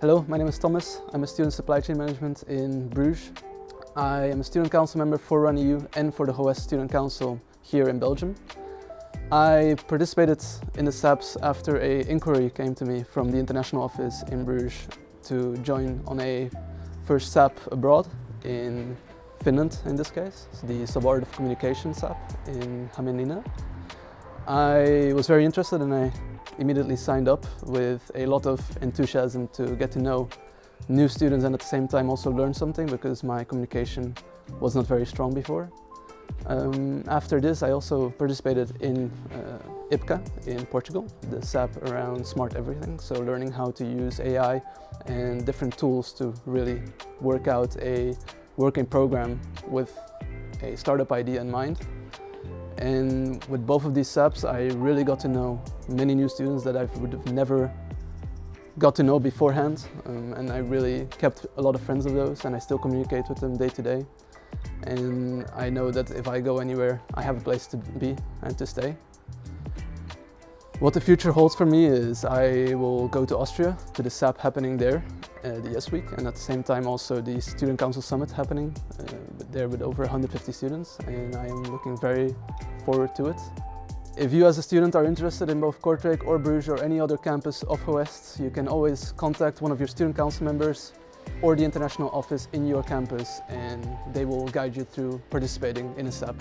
Hello, my name is Thomas. I'm a student supply chain management in Bruges. I am a student council member for RUN-EU and for the Howest Student Council here in Belgium. I participated in the SAPs after a inquiry came to me from the international office in Bruges to join on a first SAP abroad in Finland in this case, the Subart of Communication SAP in Hämeenlinna. I was very interested and I immediately signed up with a lot of enthusiasm to get to know new students and at the same time also learn something because my communication was not very strong before. Um, after this I also participated in uh, IPCA in Portugal, the SAP around smart everything, so learning how to use AI and different tools to really work out a working program with a startup idea in mind. And with both of these SAPs, I really got to know many new students that I would have never got to know beforehand. Um, and I really kept a lot of friends of those and I still communicate with them day to day. And I know that if I go anywhere, I have a place to be and to stay. What the future holds for me is I will go to Austria to the SAP happening there, uh, the Yes Week, and at the same time also the Student Council Summit happening uh, there with over 150 students, and I am looking very forward to it. If you as a student are interested in both Kortrijk or Bruges or any other campus of Howest, you can always contact one of your student council members or the international office in your campus and they will guide you through participating in a SAP.